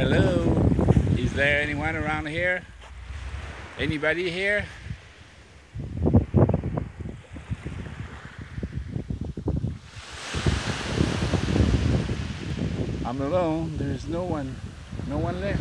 Hello? Is there anyone around here? Anybody here? I'm alone. There's no one. No one left.